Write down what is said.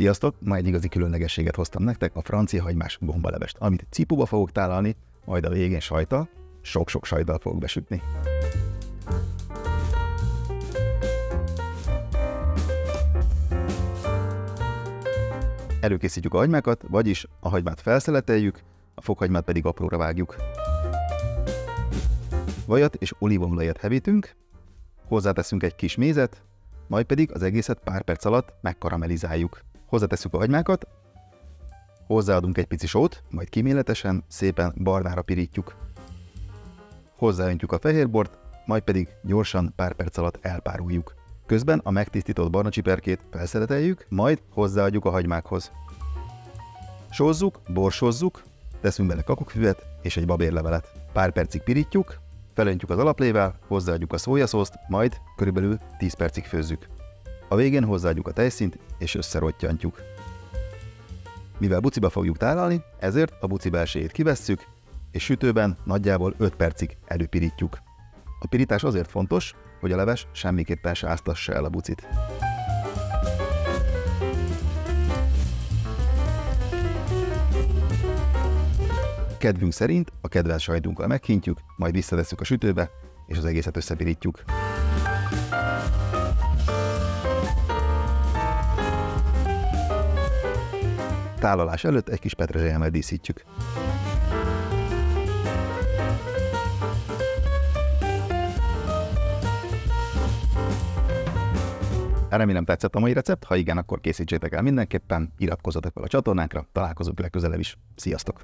Sziasztok! Ma egy igazi különlegességet hoztam nektek, a francia hagymás gombalevest, amit cipóba fogok tálalni, majd a végén sajta, sok-sok sajddal fogok besütni. Előkészítjük a hagymákat, vagyis a hagymát felszeleteljük, a fokhagymát pedig apróra vágjuk. Vajat és olívaolajat hevítünk, hozzáteszünk egy kis mézet, majd pedig az egészet pár perc alatt megkaramelizáljuk. Hozzáteszünk a hagymákat, hozzáadunk egy pici sót, majd kiméletesen szépen barnára pirítjuk. Hozzáöntjük a fehérbort, majd pedig gyorsan pár perc alatt elpároljuk. Közben a megtisztított barna csiperkét felszereteljük, majd hozzáadjuk a hagymákhoz. Sózzuk, borsozzuk, teszünk bele kakukfüvet és egy babérlevelet. Pár percig pirítjuk, felöntjük az alaplével, hozzáadjuk a szójaszószt, majd körülbelül 10 percig főzzük. A végén hozzáadjuk a tejszint és összerottyantjuk. Mivel buciba fogjuk tálalni, ezért a buci belsejét kivesszük, és sütőben nagyjából 5 percig előpirítjuk. A pirítás azért fontos, hogy a leves semmiképpen se áztassa el a bucit. Kedvünk szerint a kedvenc sajtunkkal meghintjük, majd visszatesszük a sütőbe, és az egészet összepirítjuk. Tálalás előtt egy kis petrezselyemmel díszítjük. Remélem tetszett a mai recept, ha igen, akkor készítsétek el mindenképpen, iratkozzatok fel a csatornánkra, találkozunk legközelebb is. Sziasztok!